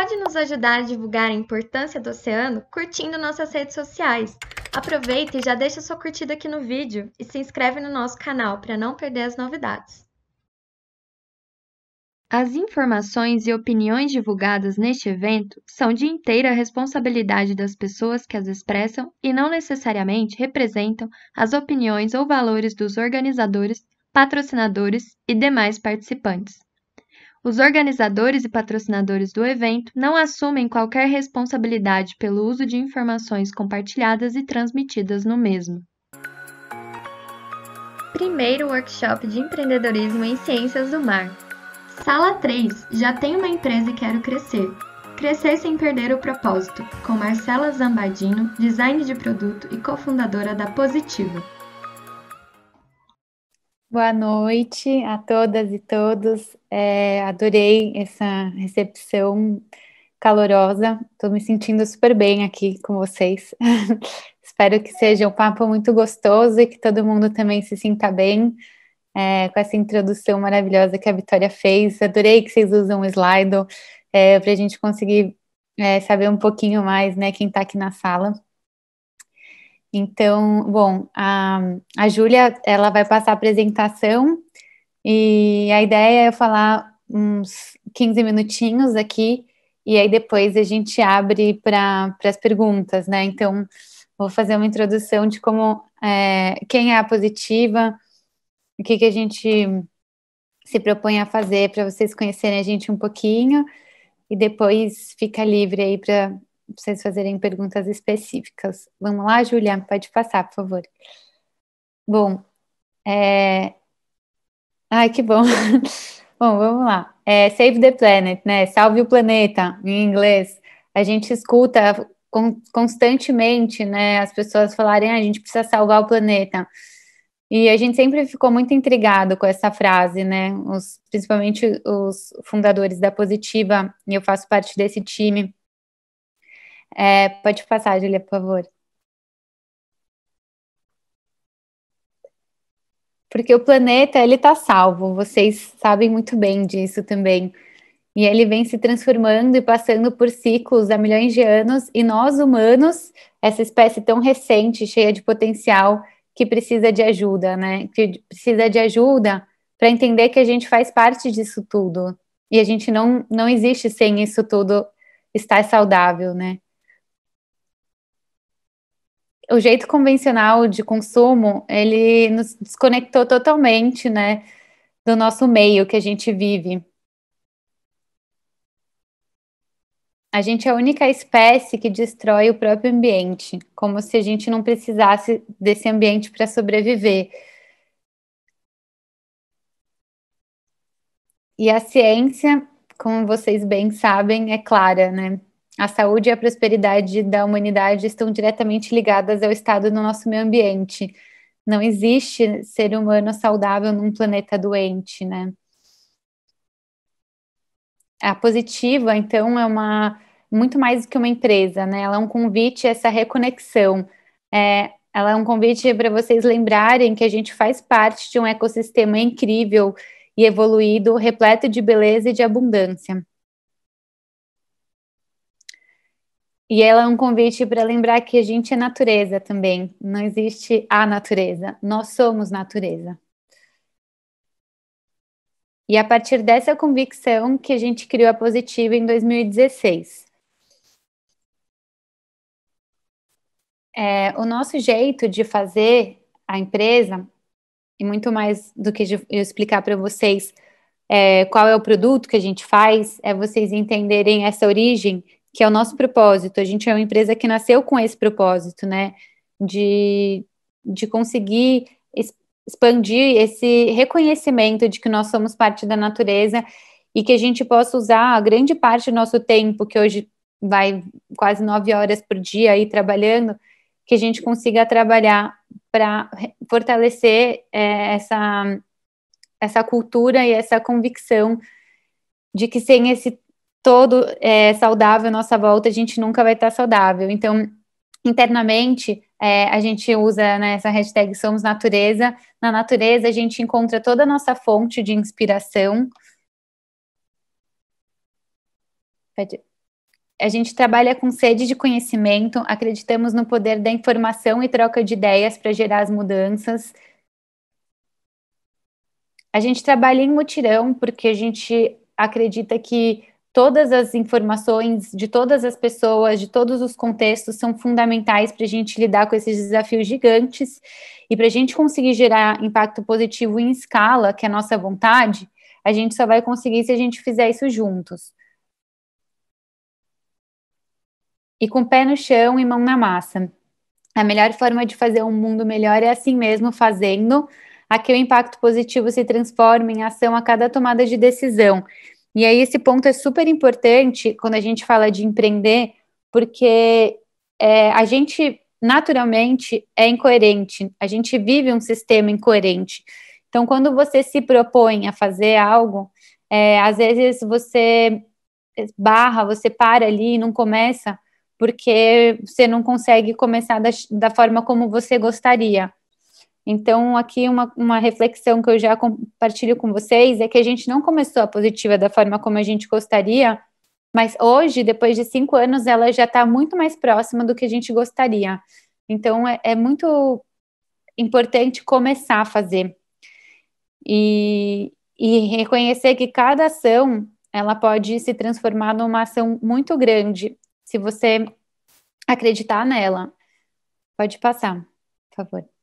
Pode nos ajudar a divulgar a importância do oceano curtindo nossas redes sociais. Aproveita e já deixa sua curtida aqui no vídeo e se inscreve no nosso canal para não perder as novidades. As informações e opiniões divulgadas neste evento são de inteira responsabilidade das pessoas que as expressam e não necessariamente representam as opiniões ou valores dos organizadores, patrocinadores e demais participantes. Os organizadores e patrocinadores do evento não assumem qualquer responsabilidade pelo uso de informações compartilhadas e transmitidas no mesmo. Primeiro Workshop de Empreendedorismo em Ciências do Mar. Sala 3. Já tenho uma empresa e quero crescer. Crescer sem perder o propósito, com Marcela Zambadino, design de produto e cofundadora da Positiva. Boa noite a todas e todos. É, adorei essa recepção calorosa. Estou me sentindo super bem aqui com vocês. Espero que seja um papo muito gostoso e que todo mundo também se sinta bem é, com essa introdução maravilhosa que a Vitória fez. Adorei que vocês usam o Slido é, para a gente conseguir é, saber um pouquinho mais, né, quem está aqui na sala. Então, bom, a, a Júlia, ela vai passar a apresentação e a ideia é eu falar uns 15 minutinhos aqui e aí depois a gente abre para as perguntas, né? Então, vou fazer uma introdução de como, é, quem é a positiva, o que, que a gente se propõe a fazer para vocês conhecerem a gente um pouquinho e depois fica livre aí para vocês fazerem perguntas específicas. Vamos lá, Julia? Pode passar, por favor. Bom, é... Ai, que bom. bom, vamos lá. É, Save the Planet, né? Salve o planeta, em inglês. A gente escuta constantemente, né, as pessoas falarem, ah, a gente precisa salvar o planeta. E a gente sempre ficou muito intrigado com essa frase, né? Os, principalmente os fundadores da Positiva, e eu faço parte desse time. É, pode passar, Julia, por favor. Porque o planeta, ele está salvo, vocês sabem muito bem disso também. E ele vem se transformando e passando por ciclos há milhões de anos, e nós, humanos, essa espécie tão recente, cheia de potencial, que precisa de ajuda, né? Que precisa de ajuda para entender que a gente faz parte disso tudo e a gente não não existe sem isso tudo estar saudável, né? O jeito convencional de consumo, ele nos desconectou totalmente, né, do nosso meio que a gente vive. A gente é a única espécie que destrói o próprio ambiente, como se a gente não precisasse desse ambiente para sobreviver. E a ciência, como vocês bem sabem, é clara, né? A saúde e a prosperidade da humanidade estão diretamente ligadas ao estado do nosso meio ambiente. Não existe ser humano saudável num planeta doente, né? A positiva, então, é uma muito mais do que uma empresa, né? Ela é um convite a essa reconexão. É, ela é um convite para vocês lembrarem que a gente faz parte de um ecossistema incrível e evoluído, repleto de beleza e de abundância. E ela é um convite para lembrar que a gente é natureza também. Não existe a natureza, nós somos natureza. E a partir dessa convicção que a gente criou a Positiva em 2016. É, o nosso jeito de fazer a empresa, e muito mais do que eu explicar para vocês é, qual é o produto que a gente faz, é vocês entenderem essa origem, que é o nosso propósito. A gente é uma empresa que nasceu com esse propósito, né? De, de conseguir expandir esse reconhecimento de que nós somos parte da natureza e que a gente possa usar a grande parte do nosso tempo, que hoje vai quase nove horas por dia aí trabalhando, que a gente consiga trabalhar para fortalecer é, essa, essa cultura e essa convicção de que sem esse todo é, saudável à nossa volta, a gente nunca vai estar saudável. Então, internamente, é, a gente usa né, essa hashtag Somos Natureza. Na natureza, a gente encontra toda a nossa fonte de inspiração. A gente trabalha com sede de conhecimento, acreditamos no poder da informação e troca de ideias para gerar as mudanças. A gente trabalha em mutirão porque a gente acredita que todas as informações de todas as pessoas, de todos os contextos, são fundamentais para a gente lidar com esses desafios gigantes e para a gente conseguir gerar impacto positivo em escala, que é a nossa vontade, a gente só vai conseguir se a gente fizer isso juntos. E com pé no chão e mão na massa. A melhor forma de fazer um mundo melhor é assim mesmo, fazendo, a que o impacto positivo se transforme em ação a cada tomada de decisão. E aí esse ponto é super importante quando a gente fala de empreender, porque é, a gente naturalmente é incoerente, a gente vive um sistema incoerente. Então, quando você se propõe a fazer algo, é, às vezes você barra, você para ali e não começa, porque você não consegue começar da, da forma como você gostaria. Então, aqui uma, uma reflexão que eu já compartilho com vocês é que a gente não começou a positiva da forma como a gente gostaria, mas hoje, depois de cinco anos, ela já está muito mais próxima do que a gente gostaria. Então, é, é muito importante começar a fazer. E, e reconhecer que cada ação ela pode se transformar numa ação muito grande se você acreditar nela. Pode passar, por favor.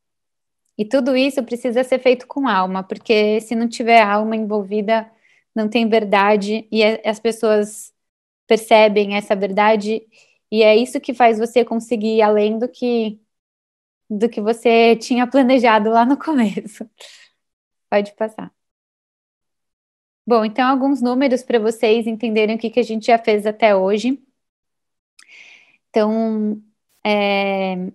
E tudo isso precisa ser feito com alma, porque se não tiver alma envolvida, não tem verdade e as pessoas percebem essa verdade e é isso que faz você conseguir ir além do que do que você tinha planejado lá no começo. Pode passar. Bom, então alguns números para vocês entenderem o que, que a gente já fez até hoje. Então, é,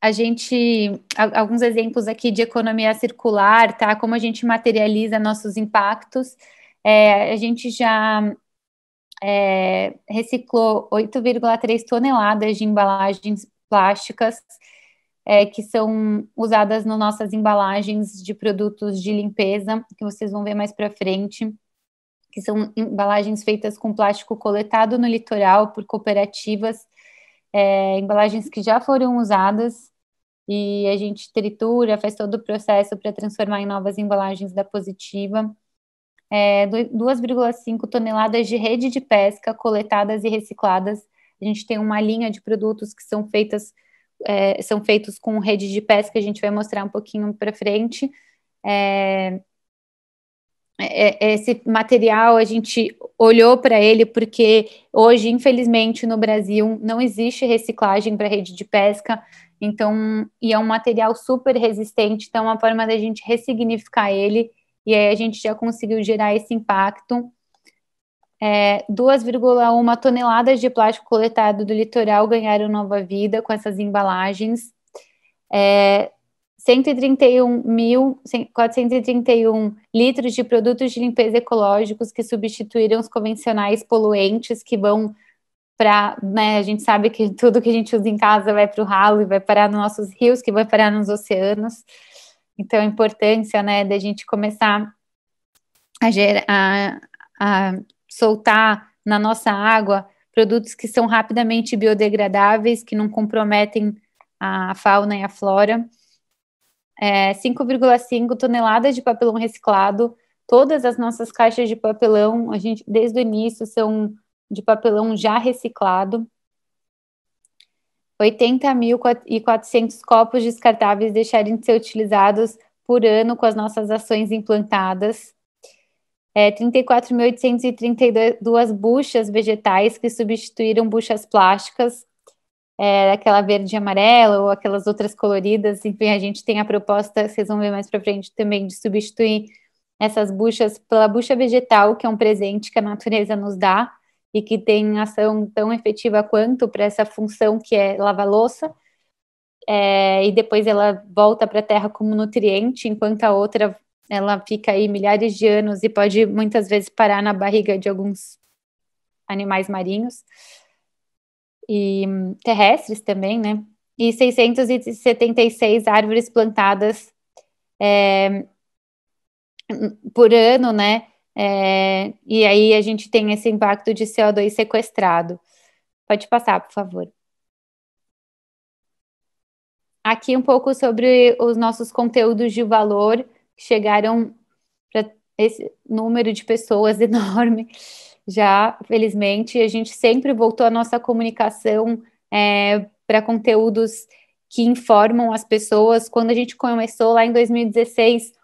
a gente alguns exemplos aqui de economia circular, tá? Como a gente materializa nossos impactos. É, a gente já é, reciclou 8,3 toneladas de embalagens plásticas é, que são usadas nas nossas embalagens de produtos de limpeza, que vocês vão ver mais para frente, que são embalagens feitas com plástico coletado no litoral por cooperativas é, embalagens que já foram usadas e a gente tritura, faz todo o processo para transformar em novas embalagens da Positiva. É, 2,5 toneladas de rede de pesca coletadas e recicladas. A gente tem uma linha de produtos que são feitas é, são feitos com rede de pesca, a gente vai mostrar um pouquinho para frente. É, esse material a gente olhou para ele porque hoje, infelizmente, no Brasil não existe reciclagem para rede de pesca, então, e é um material super resistente, então é uma forma da gente ressignificar ele, e aí a gente já conseguiu gerar esse impacto. É, 2,1 toneladas de plástico coletado do litoral ganharam nova vida com essas embalagens. É, 131.431 litros de produtos de limpeza ecológicos que substituíram os convencionais poluentes que vão para, né, a gente sabe que tudo que a gente usa em casa vai para o ralo e vai parar nos nossos rios, que vai parar nos oceanos. Então, a importância, né, da gente começar a, gerar, a, a soltar na nossa água produtos que são rapidamente biodegradáveis, que não comprometem a fauna e a flora é, 5,5 toneladas de papelão reciclado. Todas as nossas caixas de papelão, a gente desde o início são de papelão já reciclado. 80.400 copos descartáveis deixarem de ser utilizados por ano com as nossas ações implantadas. É, 34.832 buchas vegetais que substituíram buchas plásticas é, aquela verde e amarela ou aquelas outras coloridas. Enfim, a gente tem a proposta, vocês vão ver mais para frente também, de substituir essas buchas pela bucha vegetal, que é um presente que a natureza nos dá e que tem ação tão efetiva quanto para essa função que é lavar louça. É, e depois ela volta para a terra como nutriente, enquanto a outra ela fica aí milhares de anos e pode muitas vezes parar na barriga de alguns animais marinhos e terrestres também, né? E 676 árvores plantadas é, por ano, né? É, e aí a gente tem esse impacto de CO2 sequestrado. Pode passar, por favor. Aqui um pouco sobre os nossos conteúdos de valor que chegaram para esse número de pessoas enorme já, felizmente. A gente sempre voltou a nossa comunicação é, para conteúdos que informam as pessoas. Quando a gente começou lá em 2016,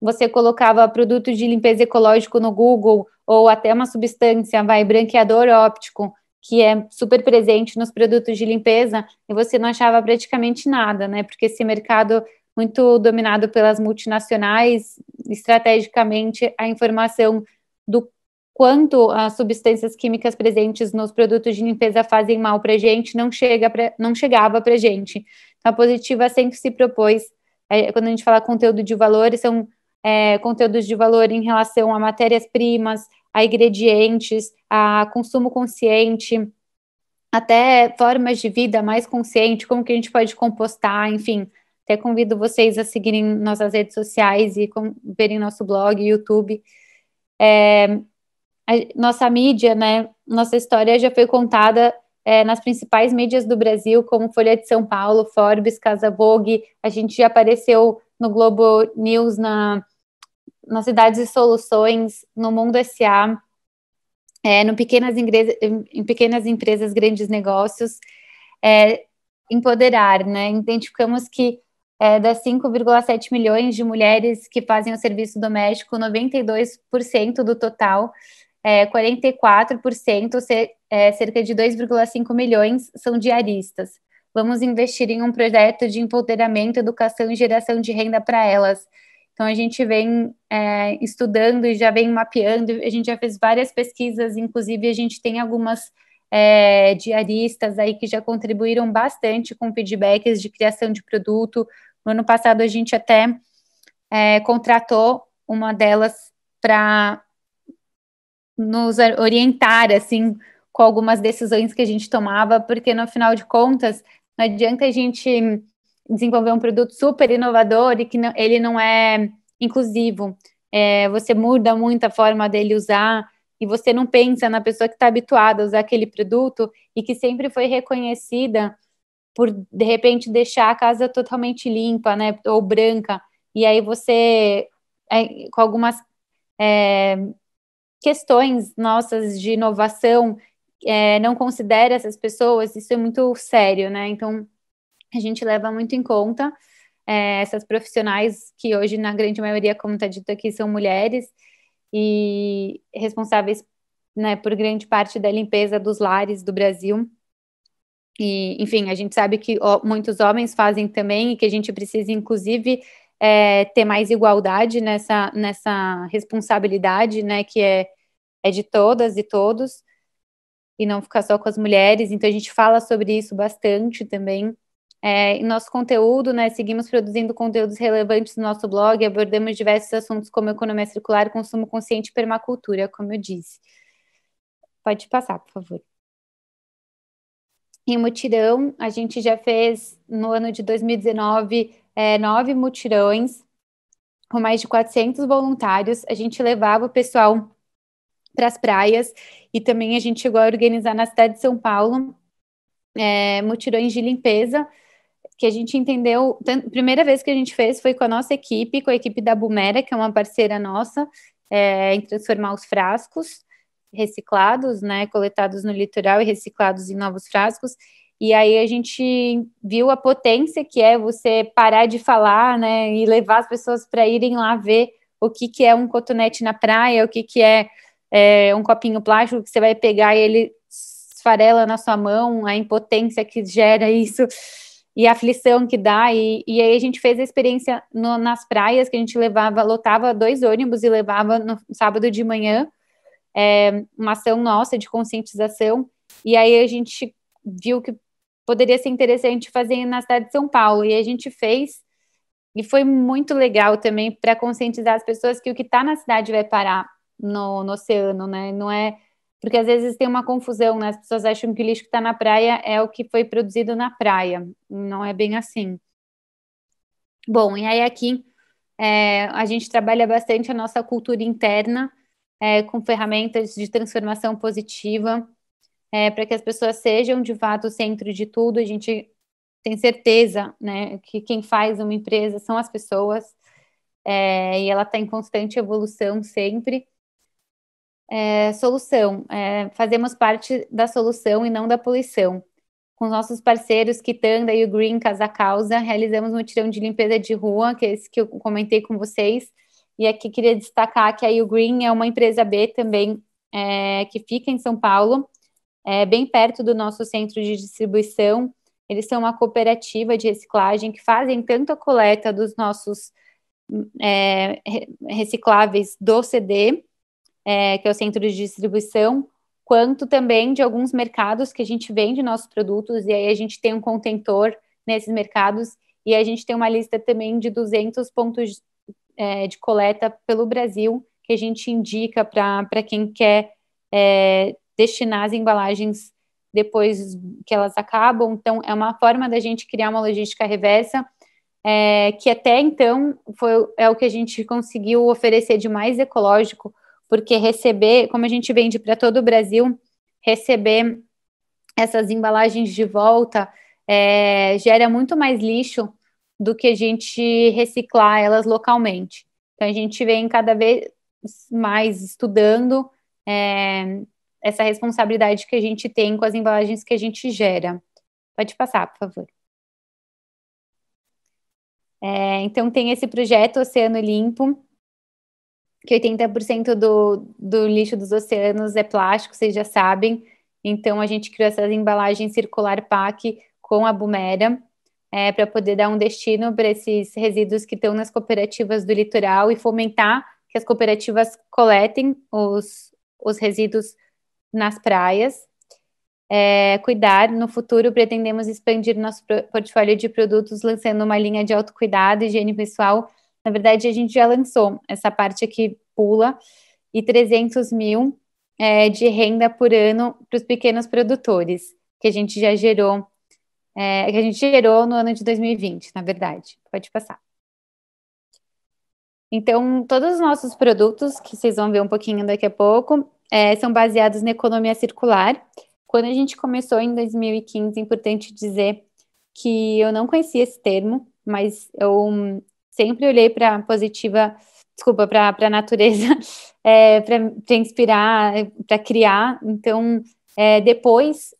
você colocava produto de limpeza ecológico no Google ou até uma substância, vai, branqueador óptico, que é super presente nos produtos de limpeza, e você não achava praticamente nada, né? Porque esse mercado muito dominado pelas multinacionais, estrategicamente a informação do quanto as substâncias químicas presentes nos produtos de limpeza fazem mal para a gente não chega pra, não chegava para a gente. Então, a positiva sempre se propôs, é, quando a gente fala conteúdo de valor, são é, conteúdos de valor em relação a matérias-primas, a ingredientes, a consumo consciente, até formas de vida mais consciente, como que a gente pode compostar, enfim. Até convido vocês a seguirem nossas redes sociais e com, verem nosso blog, YouTube. É, a, nossa mídia, né? Nossa história já foi contada é, nas principais mídias do Brasil, como Folha de São Paulo, Forbes, Casa Vogue. A gente já apareceu no Globo News, na nas Cidades e Soluções, no Mundo SA, é, no pequenas em pequenas empresas, grandes negócios, é, empoderar, né? Identificamos que é, das 5,7 milhões de mulheres que fazem o serviço doméstico, 92% do total, é, 44%, é, cerca de 2,5 milhões, são diaristas. Vamos investir em um projeto de empoderamento, educação e geração de renda para elas. Então, a gente vem é, estudando e já vem mapeando, a gente já fez várias pesquisas, inclusive a gente tem algumas é, diaristas aí que já contribuíram bastante com feedbacks de criação de produto. No ano passado, a gente até é, contratou uma delas para nos orientar, assim, com algumas decisões que a gente tomava, porque no final de contas, não adianta a gente desenvolver um produto super inovador e que não, ele não é inclusivo. É, você muda muito a forma dele usar e você não pensa na pessoa que está habituada a usar aquele produto e que sempre foi reconhecida por de repente deixar a casa totalmente limpa, né, ou branca. E aí você, é, com algumas é, questões nossas de inovação, é, não considera essas pessoas, isso é muito sério, né? Então a gente leva muito em conta é, essas profissionais que hoje, na grande maioria, como está dito aqui, são mulheres e responsáveis né, por grande parte da limpeza dos lares do Brasil. E, enfim, a gente sabe que ó, muitos homens fazem também e que a gente precisa, inclusive, é, ter mais igualdade nessa, nessa responsabilidade, né, que é, é de todas e todos, e não ficar só com as mulheres. Então, a gente fala sobre isso bastante também. É, em nosso conteúdo, né, seguimos produzindo conteúdos relevantes no nosso blog, abordamos diversos assuntos como economia circular, consumo consciente e permacultura, como eu disse. Pode passar, por favor. Em mutirão, a gente já fez, no ano de 2019, é, nove mutirões, com mais de 400 voluntários. A gente levava o pessoal para as praias e também a gente chegou a organizar na cidade de São Paulo é, mutirões de limpeza que a gente entendeu, a primeira vez que a gente fez foi com a nossa equipe, com a equipe da Bumera, que é uma parceira nossa, é, em transformar os frascos reciclados, né, coletados no litoral e reciclados em novos frascos, e aí a gente viu a potência que é você parar de falar, né, e levar as pessoas para irem lá ver o que, que é um cotonete na praia, o que, que é, é um copinho plástico que você vai pegar e ele esfarela na sua mão, a impotência que gera isso e a aflição que dá. E, e aí a gente fez a experiência no, nas praias, que a gente levava, lotava dois ônibus e levava no sábado de manhã, é, uma ação nossa de conscientização. E aí a gente viu que poderia ser interessante fazer na cidade de São Paulo. E a gente fez. E foi muito legal também para conscientizar as pessoas que o que está na cidade vai parar no, no oceano, né? Não é porque às vezes tem uma confusão, né? As pessoas acham que o lixo que está na praia é o que foi produzido na praia. Não é bem assim. Bom, e aí aqui é, a gente trabalha bastante a nossa cultura interna, é, com ferramentas de transformação positiva, é, para que as pessoas sejam de fato o centro de tudo. A gente tem certeza né, que quem faz uma empresa são as pessoas, é, e ela está em constante evolução sempre. É, solução, é, fazemos parte da solução e não da poluição. Com nossos parceiros Kitanda e o Green Casa Causa, realizamos um tirão de limpeza de rua, que é esse que eu comentei com vocês. E aqui queria destacar que a U Green é uma empresa B também, é, que fica em São Paulo, é, bem perto do nosso centro de distribuição. Eles são uma cooperativa de reciclagem que fazem tanto a coleta dos nossos é, recicláveis do CD, é, que é o centro de distribuição, quanto também de alguns mercados que a gente vende nossos produtos, e aí a gente tem um contentor nesses mercados, e a gente tem uma lista também de 200 pontos é, de coleta pelo Brasil, que a gente indica para quem quer é, destinar as embalagens depois que elas acabam. Então, é uma forma da gente criar uma logística reversa, é, que até então foi, é o que a gente conseguiu oferecer de mais ecológico, porque receber, como a gente vende para todo o Brasil, receber essas embalagens de volta é, gera muito mais lixo do que a gente reciclar elas localmente. Então, a gente vem cada vez mais estudando é, essa responsabilidade que a gente tem com as embalagens que a gente gera. Pode passar, por favor. É, então, tem esse projeto Oceano Limpo, que 80% do, do lixo dos oceanos é plástico, vocês já sabem. Então, a gente criou essas embalagens circular PAC com a Bumera, é, para poder dar um destino para esses resíduos que estão nas cooperativas do litoral e fomentar que as cooperativas coletem os, os resíduos nas praias. É, cuidar, no futuro pretendemos expandir nosso portfólio de produtos lançando uma linha de autocuidado e higiene pessoal. Na verdade, a gente já lançou essa parte aqui pula e 300 mil é, de renda por ano para os pequenos produtores, que a gente já gerou é, que a gente gerou no ano de 2020, na verdade. Pode passar. Então, todos os nossos produtos, que vocês vão ver um pouquinho daqui a pouco, é, são baseados na economia circular. Quando a gente começou em 2015, é importante dizer que eu não conhecia esse termo, mas eu sempre olhei para a positiva, desculpa, para a natureza, é, para inspirar, para criar. Então, é, depois,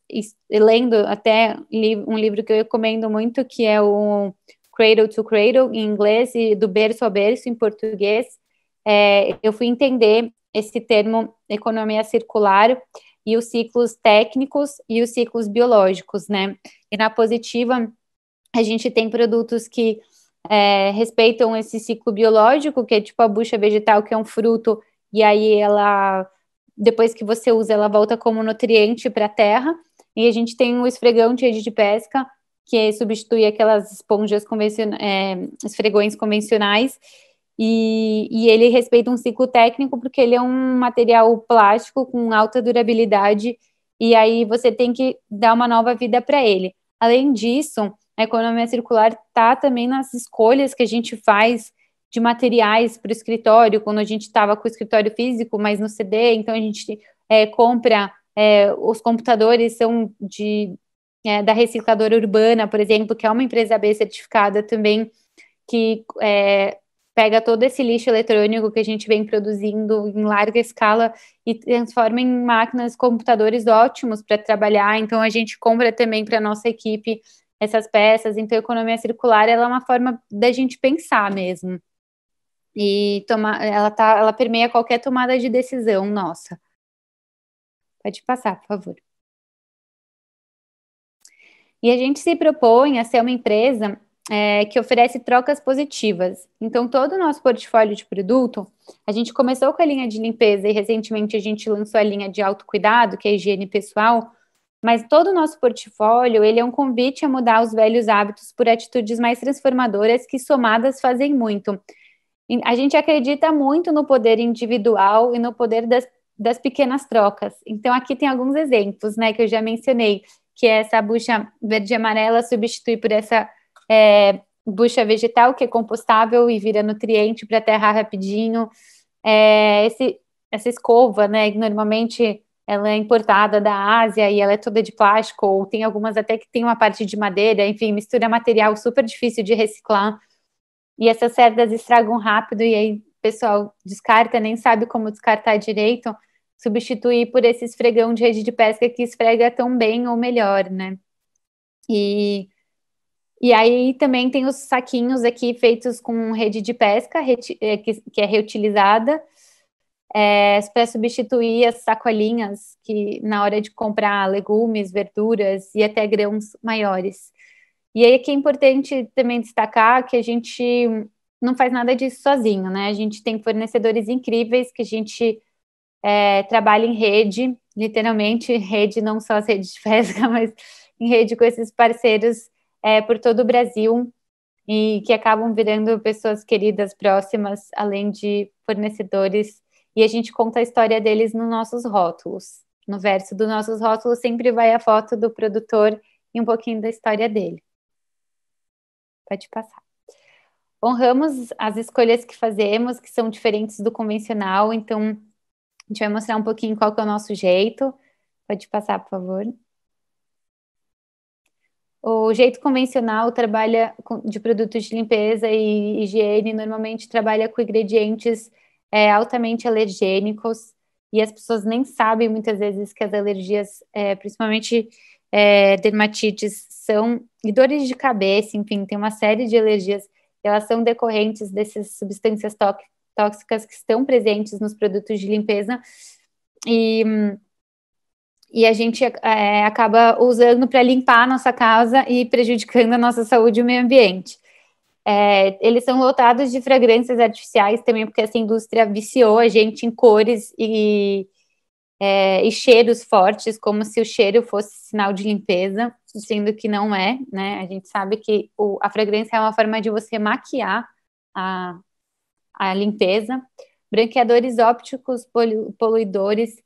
lendo até um livro que eu recomendo muito, que é o Cradle to Cradle, em inglês, e do berço a berço, em português, é, eu fui entender esse termo economia circular e os ciclos técnicos e os ciclos biológicos, né? E na positiva, a gente tem produtos que é, respeitam esse ciclo biológico, que é tipo a bucha vegetal, que é um fruto, e aí ela depois que você usa, ela volta como nutriente para a terra. E a gente tem o esfregão de rede de pesca, que substitui aquelas esponjas convencionais, é, esfregões convencionais. E, e, ele respeita um ciclo técnico porque ele é um material plástico com alta durabilidade e aí você tem que dar uma nova vida para ele. Além disso, a economia circular está também nas escolhas que a gente faz de materiais para o escritório, quando a gente estava com o escritório físico, mas no CD, então a gente é, compra, é, os computadores são de, é, da recicladora urbana, por exemplo, que é uma empresa B certificada também, que é, pega todo esse lixo eletrônico que a gente vem produzindo em larga escala e transforma em máquinas, computadores ótimos para trabalhar. Então a gente compra também para nossa equipe essas peças. Então a economia circular é uma forma da gente pensar mesmo e tomar, ela tá, ela permeia qualquer tomada de decisão nossa. Pode passar, por favor. E a gente se propõe a ser uma empresa é, que oferece trocas positivas. Então, todo o nosso portfólio de produto, a gente começou com a linha de limpeza e recentemente a gente lançou a linha de autocuidado, que é higiene pessoal, mas todo o nosso portfólio, ele é um convite a mudar os velhos hábitos por atitudes mais transformadoras que somadas fazem muito. A gente acredita muito no poder individual e no poder das, das pequenas trocas. Então, aqui tem alguns exemplos, né, que eu já mencionei, que é essa bucha verde e amarela substitui por essa é, bucha vegetal, que é compostável e vira nutriente para terra rapidinho. É, esse essa escova, né? Normalmente ela é importada da Ásia e ela é toda de plástico, ou tem algumas até que tem uma parte de madeira, enfim, mistura material super difícil de reciclar. E essas cerdas estragam rápido e aí o pessoal descarta, nem sabe como descartar direito, substituir por esse esfregão de rede de pesca que esfrega tão bem ou melhor, né? E, e aí também tem os saquinhos aqui feitos com rede de pesca, é, que é reutilizada, é, para substituir as sacolinhas que na hora de comprar legumes, verduras e até grãos maiores. E aí que é importante também destacar que a gente não faz nada disso sozinho, né? A gente tem fornecedores incríveis que a gente é, trabalha em rede, literalmente rede, não só as redes de pesca, mas em rede com esses parceiros é, por todo o Brasil e que acabam virando pessoas queridas próximas, além de fornecedores e a gente conta a história deles nos nossos rótulos. No verso dos nossos rótulos sempre vai a foto do produtor e um pouquinho da história dele. Pode passar. Honramos as escolhas que fazemos, que são diferentes do convencional, então a gente vai mostrar um pouquinho qual é o nosso jeito. Pode passar, por favor. O jeito convencional trabalha de produtos de limpeza e higiene, normalmente trabalha com ingredientes é, altamente alergênicos e as pessoas nem sabem muitas vezes que as alergias, é, principalmente é, dermatites, são e dores de cabeça, enfim, tem uma série de alergias, elas são decorrentes dessas substâncias tóxicas que estão presentes nos produtos de limpeza. E, e a gente é, acaba usando para limpar a nossa casa e prejudicando a nossa saúde e o meio ambiente. É, eles são lotados de fragrâncias artificiais também, porque essa indústria viciou a gente em cores e, é, e cheiros fortes, como se o cheiro fosse sinal de limpeza, sendo que não é, né? A gente sabe que o, a fragrância é uma forma de você maquiar a, a limpeza. Branqueadores ópticos poluidores,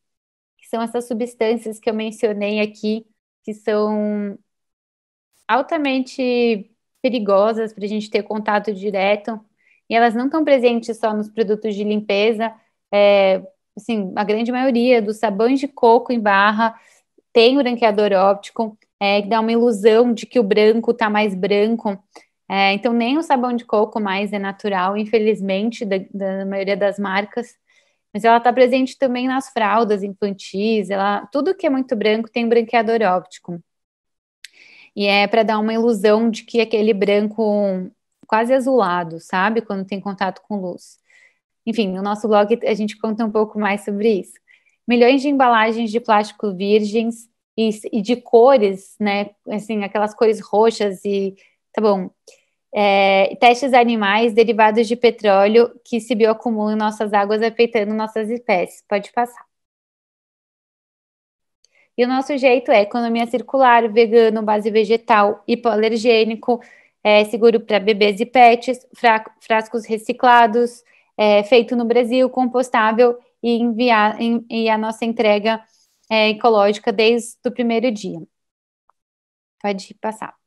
que são essas substâncias que eu mencionei aqui, que são altamente perigosas para a gente ter contato direto, e elas não estão presentes só nos produtos de limpeza, é, assim, a grande maioria dos sabões de coco em barra tem o branqueador óptico, é, que dá uma ilusão de que o branco está mais branco, é, então nem o sabão de coco mais é natural, infelizmente, da, da maioria das marcas, mas ela está presente também nas fraldas infantis, ela, tudo que é muito branco tem branqueador óptico. E é para dar uma ilusão de que aquele branco quase azulado, sabe? Quando tem contato com luz. Enfim, no nosso blog a gente conta um pouco mais sobre isso. Milhões de embalagens de plástico virgens e, e de cores, né? Assim, aquelas cores roxas e. Tá bom. É, testes animais derivados de petróleo que se bioacumulam em nossas águas, afetando nossas espécies. Pode passar. E o nosso jeito é economia circular, vegano, base vegetal, hipoalergênico, é, seguro para bebês e pets, frascos reciclados, é, feito no Brasil, compostável e, enviar, em, e a nossa entrega é, ecológica desde o primeiro dia. Pode passar.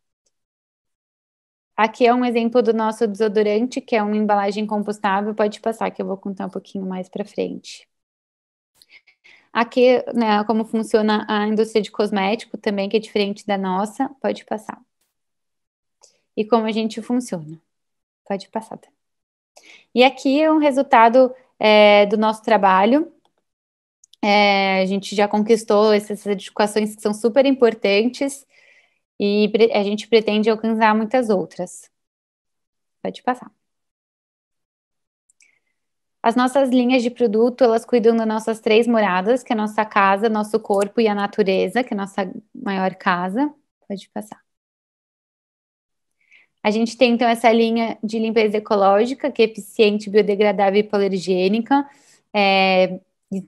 Aqui é um exemplo do nosso desodorante, que é uma embalagem compostável. Pode passar, que eu vou contar um pouquinho mais para frente. Aqui, né, como funciona a indústria de cosmético também, que é diferente da nossa, pode passar. E como a gente funciona. Pode passar. Tá? E aqui é um resultado é, do nosso trabalho. É, a gente já conquistou essas certificações que são super importantes e a gente pretende alcançar muitas outras. Pode passar. As nossas linhas de produto, elas cuidam das nossas três moradas, que é a nossa casa, nosso corpo e a natureza, que é a nossa maior casa. Pode passar. A gente tem, então, essa linha de limpeza ecológica, que é eficiente, biodegradável e hipoalergênica, é,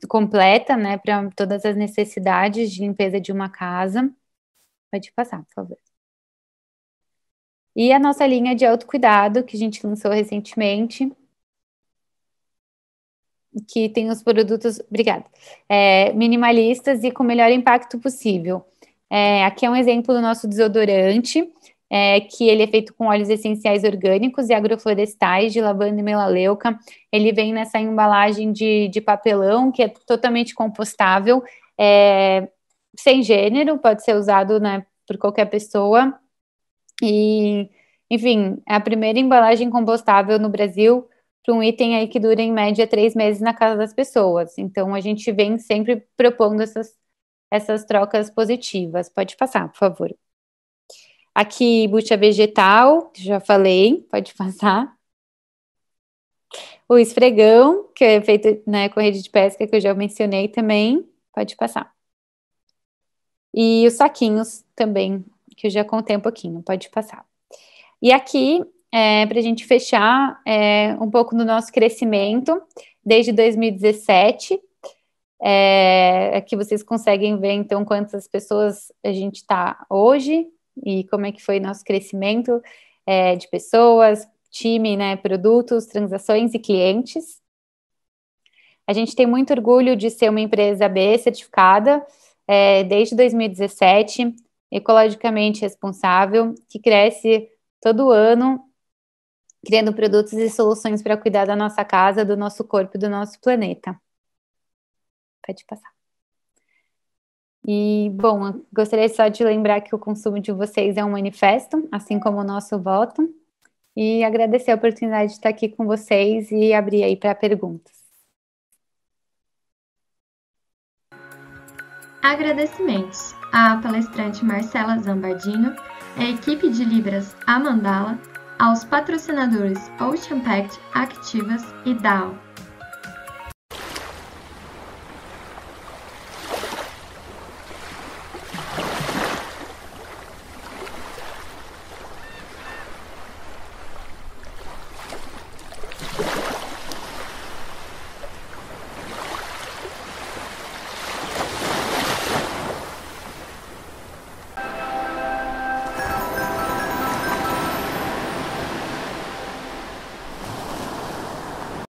completa, né, para todas as necessidades de limpeza de uma casa. Pode passar, por favor. E a nossa linha de autocuidado, que a gente lançou recentemente, que tem os produtos, obrigada, é, minimalistas e com o melhor impacto possível. É, aqui é um exemplo do nosso desodorante, é, que ele é feito com óleos essenciais orgânicos e agroflorestais de lavanda e melaleuca. Ele vem nessa embalagem de, de papelão, que é totalmente compostável, é, sem gênero, pode ser usado né, por qualquer pessoa. E, enfim, é a primeira embalagem compostável no Brasil para um item aí que dura em média três meses na casa das pessoas. Então, a gente vem sempre propondo essas, essas trocas positivas. Pode passar, por favor. Aqui, bucha vegetal, já falei, pode passar. O esfregão, que é feito né, com rede de pesca, que eu já mencionei também, pode passar. E os saquinhos também, que eu já contei um pouquinho, pode passar. E aqui, é, para a gente fechar é, um pouco do nosso crescimento, desde 2017, é, aqui vocês conseguem ver, então, quantas pessoas a gente está hoje, e como é que foi nosso crescimento é, de pessoas, time, né, produtos, transações e clientes. A gente tem muito orgulho de ser uma empresa B certificada é, desde 2017, ecologicamente responsável, que cresce todo ano, criando produtos e soluções para cuidar da nossa casa, do nosso corpo e do nosso planeta. Pode passar. E, bom, gostaria só de lembrar que o consumo de vocês é um manifesto, assim como o nosso voto, e agradecer a oportunidade de estar aqui com vocês e abrir aí para perguntas. Agradecimentos à palestrante Marcela Zambardino, à equipe de Libras Amandala, aos patrocinadores Ocean Pact, Activas e DAO.